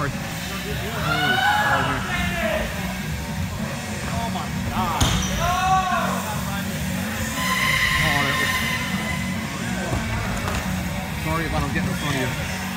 Oh my god. Oh, was... Sorry if I don't get in front of you.